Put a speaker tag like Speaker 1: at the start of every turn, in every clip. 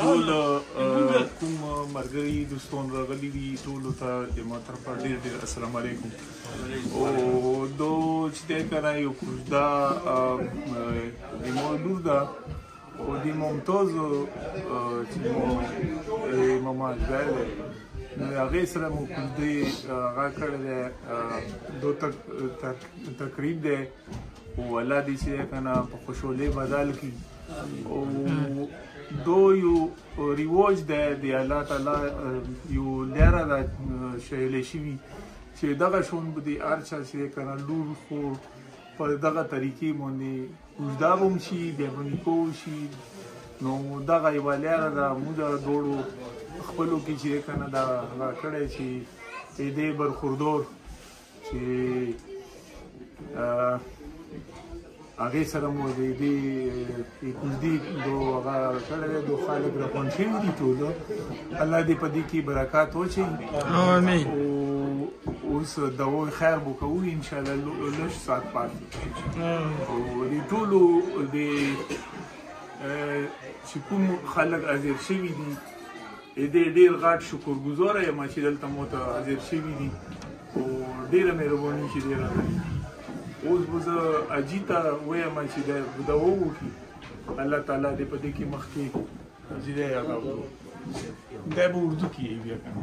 Speaker 1: ټول کوم مرګري دوستون راغلي دي ټول ته د ما طرف ډېر ډېر السلام علیکم او دو چې دا کنه یو کوزدا د مو لور دا او د ممتاز چې مو ماما ځای نو هغه سره مو کوزدي هغه کړل دو تک تقریب ده او الله دې چې کنه په خوشحالي بدل کی او دو یو ریوج ده دی الله تعالی یو لره دا شیل شوی چې دغه شون به دی ارچا چې کنه لور خو په دغه طریقې باندې وجدا بوم شي بیا باندې کو شي نو دغه یو لاره ده موږ دوړو خپلو کې چې کنه دا راکړی چې دې برخوردور چې هغه سره مو د دې کوزدي دو هغه کړه د خالق را پون شي دي ټول الله دې په دې کې برکات وچی
Speaker 2: امين
Speaker 1: اوس د و خیر بو کوو ان شاء الله لږ سات پاتې او دې ټول دې چې کوم خلک ازیر شوی دي دې ډیر غاټ شکر گزاره یم چې دلته مو ته حاضر شوی دي او ډیره مهرباني چې دې راغلی اوس به زه اجی ته وایم چې دا دا ووکی الله تعالی دې په دې کې مخکې زیاده راوړي دا به اردو کې بیا کنه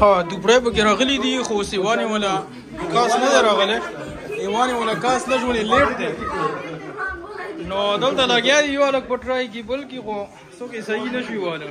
Speaker 2: ها
Speaker 3: دوبړې به کې راغلي دي
Speaker 2: خو اوس ایوانې ولا کاس نه دی راغلی ایوانې ولا کاس لږ ولې لیټ دی نو دلته لګیا
Speaker 3: دي
Speaker 4: یو هلک
Speaker 2: په ټرای کې بل کې
Speaker 5: خو څوک یې صحیح نه شي واله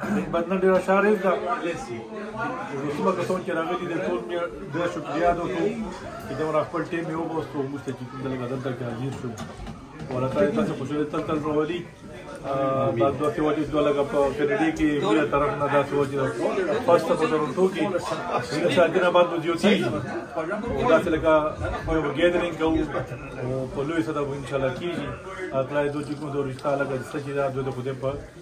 Speaker 6: خدمتنا ډیره شاریز ده کومه کسان چې راغلي دي ټول مې ډېر شکریا ده ټول چې دا ور خپل ټیم یو بوستو موږ ته چې کوم دلګا دلته کې حاضر شو ورته تاسو خوشاله تل تل راولي دا دوه کې وځي دوه لګا په کډې کې بیا طرف نه دا څو وځي فرست په ټورنټو کې ان شاء الله بعد مو دیو کیږي دا څه لګا یو ګیدرینګ کوو او په لوی سره ان شاء الله کیږي اګلای دوه چې کوم دوه رښتا لګا څه چې دا دوه خو دې په